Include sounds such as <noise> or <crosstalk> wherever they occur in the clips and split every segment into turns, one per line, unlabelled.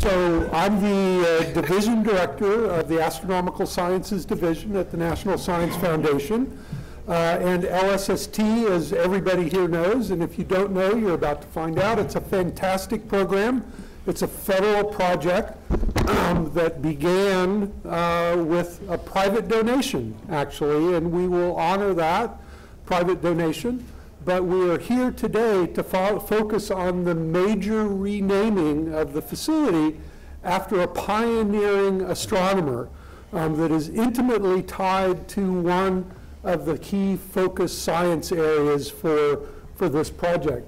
So I'm the uh, Division Director of the Astronomical Sciences Division at the National Science Foundation. Uh, And LSST, as everybody here knows, and if you don't know, you're about to find out, it's a fantastic program. It's a federal project um, that began uh, with a private donation, actually, and we will honor that private donation. But we are here today to fo- focus on the major renaming of the facility after a pioneering astronomer um, that is intimately tied to one of the key focus science areas for, for this project.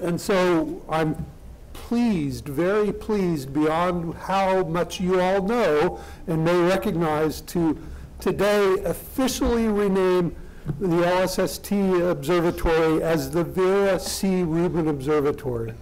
And so I'm pleased, very pleased beyond how much you all know and may recognize to today officially rename the LSST Observatory as the Vera C. Rubin Observatory.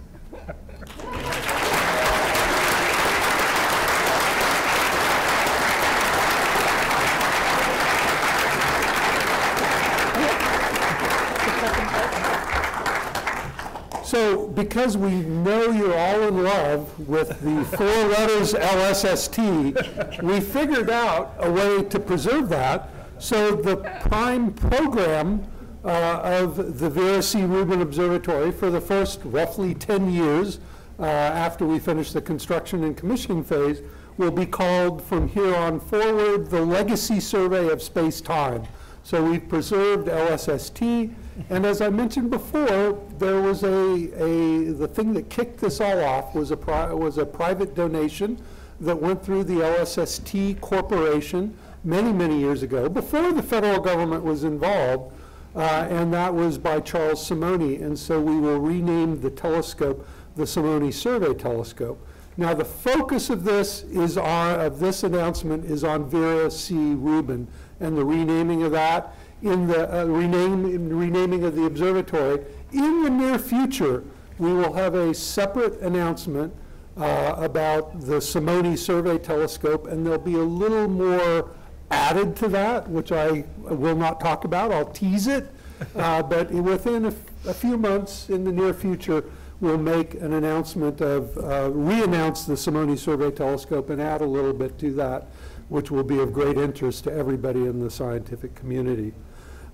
So because we know you're all in love with the four letters LSST, we figured out a way to preserve that. So the prime program uh, of the Vera C. Rubin Observatory for the first roughly 10 years uh, after we finish the construction and commissioning phase will be called from here on forward the Legacy Survey of Space-Time. So we've preserved LSST, and as I mentioned before, there was a, a, the thing that kicked this all off was a, was a private donation that went through the LSST Corporation many, many years ago, before the federal government was involved, uh, and that was by Charles Simonyi. And so we will rename the telescope the Simonyi Survey Telescope. Now, the focus of this is on, of this announcement is on Vera C. Rubin and the renaming of that in the uh, rename, in renaming of the observatory. In the near future, we will have a separate announcement uh, about the Simonyi Survey Telescope, and there'll be a little more added to that, which I will not talk about. I'll tease it. Uh, but within a, few months in the near future, we'll make an announcement of, uh, re-announce the Simonyi Survey Telescope and add a little bit to that, which will be of great interest to everybody in the scientific community.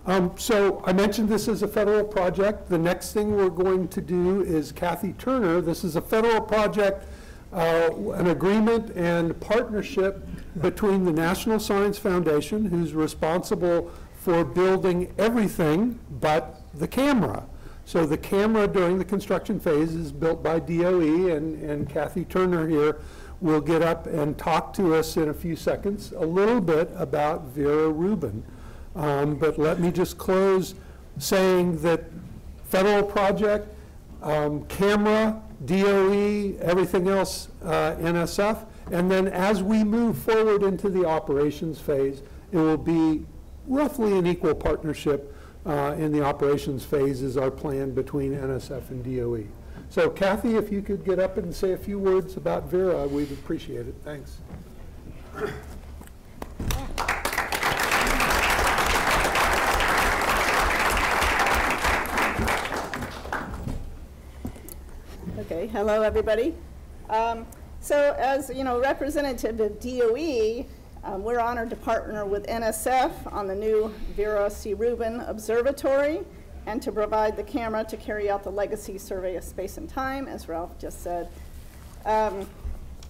Um, So I mentioned this is a federal project. The next thing we're going to do is Kathy Turner. This is a federal project, uh, an agreement and partnership between the National Science Foundation, who's responsible for building everything but the camera. So the camera during the construction phase is built by DOE, and, and Kathy Turner here will get up and talk to us in a few seconds a little bit about Vera Rubin. Um, But let me just close saying that federal project, um, camera, DOE, everything else, uh, NSF. And then as we move forward into the operations phase, it will be roughly an equal partnership uh, in the operations phase is our plan between NSF and DOE. So Kathy, if you could get up and say a few words about Vera, we'd appreciate it. Thanks.
Okay, hello, everybody. Um, So as, you know, representative of DOE, um, we're honored to partner with NSF on the new Vera C. Rubin Observatory and to provide the camera to carry out the legacy survey of space and time, as Ralph just said. Um,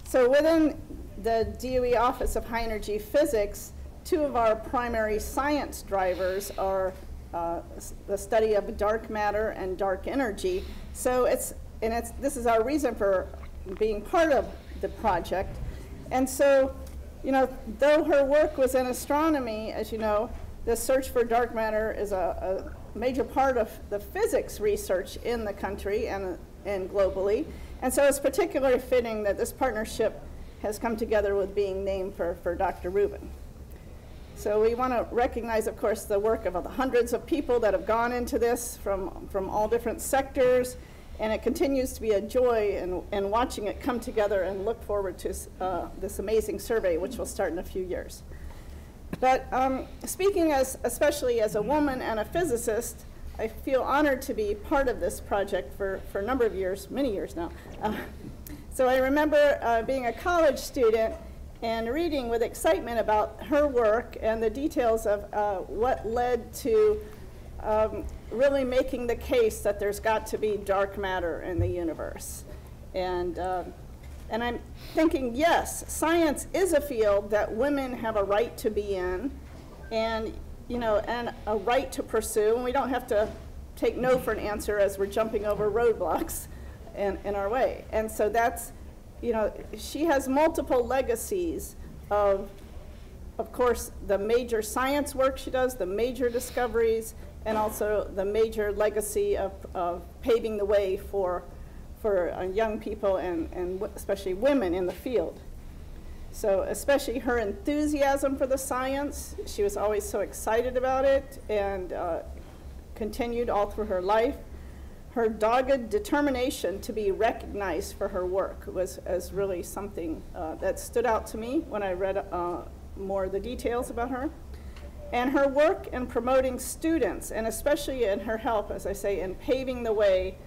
So within the DOE Office of High Energy Physics, two of our primary science drivers are uh, the study of dark matter and dark energy. So it's, and it's, this is our reason for being part of the project. And so, you know, though her work was in astronomy, as you know, the search for dark matter is a, a major part of the physics research in the country and, and globally. And so it's particularly fitting that this partnership has come together with being named for, for Dr. Rubin. So we want to recognize, of course, the work of the hundreds of people that have gone into this from, from all different sectors, and it continues to be a joy in, in watching it come together and look forward to uh, this amazing survey, which will start in a few years. But um, speaking as, especially as a woman and a physicist, I feel honored to be part of this project for, for a number of years, many years now. Uh, So I remember uh, being a college student and reading with excitement about her work and the details of uh, what led to um, really making the case that there's got to be dark matter in the universe. And, uh, and I'm thinking, yes, science is a field that women have a right to be in and, you know, and a right to pursue. And we don't have to take no for an answer as we're jumping over roadblocks in, in our way. And so that's, you know, she has multiple legacies of, of course, the major science work she does, the major discoveries, and also the major legacy of, of paving the way for, for uh, young people and, and especially women in the field. So especially her enthusiasm for the science, she was always so excited about it and uh, continued all through her life. Her dogged determination to be recognized for her work was as really something uh, that stood out to me when I read uh, more of the details about her. And her work in promoting students, and especially in her help, as I say, in paving the way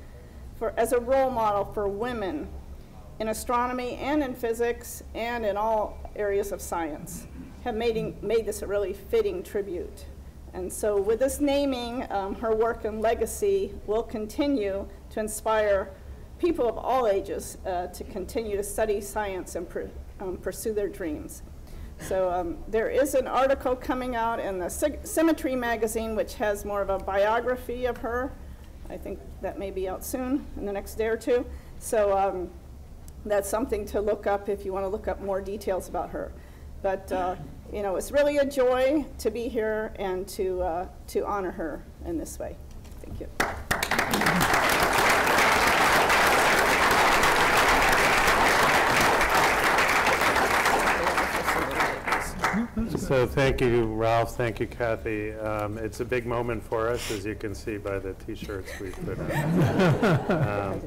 for, as a role model for women in astronomy and in physics and in all areas of science, have made, made this a really fitting tribute. And so with this naming, um, her work and legacy will continue to inspire people of all ages uh, to continue to study science and pr um, pursue their dreams. So um, there is an article coming out in the Symmetry magazine, which has more of a biography of her. I think that may be out soon, in the next day or two. So um, that's something to look up if you want to look up more details about her. But uh, you know, it's really a joy to be here and to uh, to honor her in this way. Thank you.
So thank you, Ralph. Thank you, Kathy. Um, it's a big moment for us, as you can see by the T-shirts we put on. Um,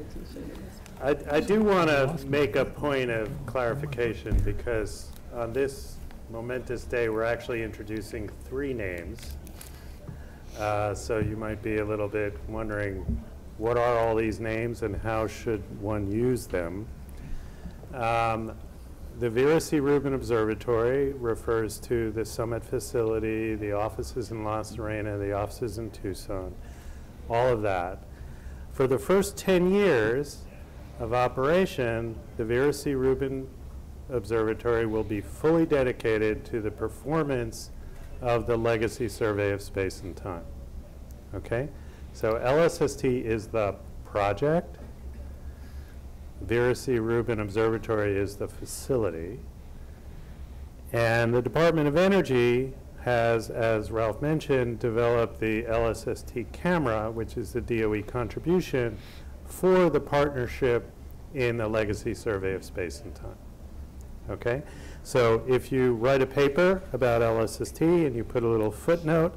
I, I do want to make a point of clarification because on this momentous day, we're actually introducing three names. Uh, so you might be a little bit wondering, what are all these names and how should one use them? Um, the Vera C. Rubin Observatory refers to the Summit facility, the offices in La Serena, the offices in Tucson, all of that. For the first 10 years of operation, the Vera C. Rubin Observatory will be fully dedicated to the performance of the Legacy Survey of Space and Time. Okay? So LSST is the project, Vera C. Rubin Observatory is the facility. And the Department of Energy has, as Ralph mentioned, developed the LSST camera, which is the DOE contribution for the partnership in the Legacy Survey of Space and Time. Okay? So if you write a paper about LSST and you put a little footnote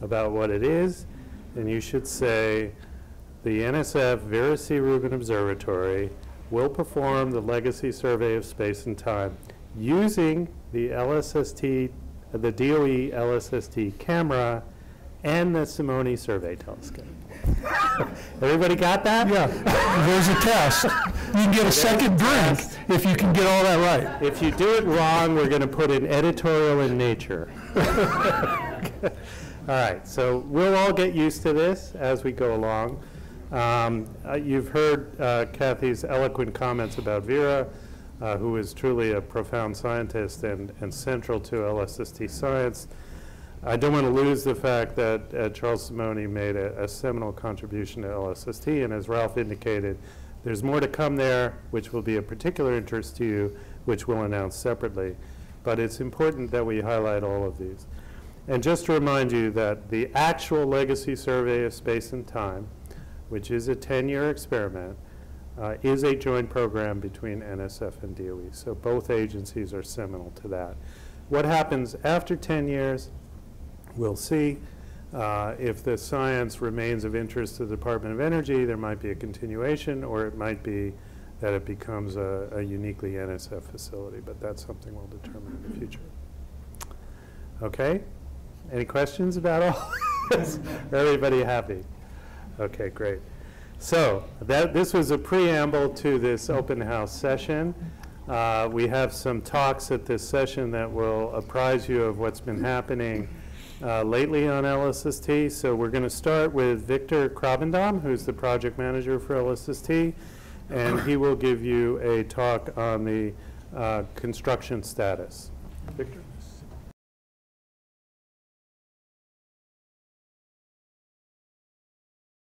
about what it is, then you should say the NSF Vera C. Rubin Observatory will perform the legacy survey of space and time using the LSST, uh, the DOE LSST camera and the Simonyi Survey Telescope. <laughs> Everybody got that?
Yeah, there's a test. You can get a second drink if you can get all that right.
If you do it wrong, we're going to put an editorial in Nature. <laughs> all right, so we'll all get used to this as we go along. Um, uh, you've heard uh, Kathy's eloquent comments about Vera, uh, who is truly a profound scientist and, and central to LSST science. I don't want to lose the fact that uh, Charles Simonyi made a, a, seminal contribution to LSST, and as Ralph indicated, there's more to come there, which will be of particular interest to you, which we'll announce separately. But it's important that we highlight all of these. And just to remind you that the actual legacy survey of space and time which is a 10-year experiment, uh, is a joint program between NSF and DOE. So both agencies are seminal to that. What happens after 10 years, we'll see. Uh, if the science remains of interest to the Department of Energy, there might be a continuation, or it might be that it becomes a, a uniquely NSF facility, but that's something we'll determine in the future. Okay? Any questions about all <laughs> this? Everybody happy? Okay, great. So, that, this was a preamble to this open house session. Uh, We have some talks at this session that will apprise you of what's been happening uh, lately on LSST. So we're going to start with Victor Krabbendam, who's the project manager for LSST, and he will give you a talk on the uh, construction status. Victor?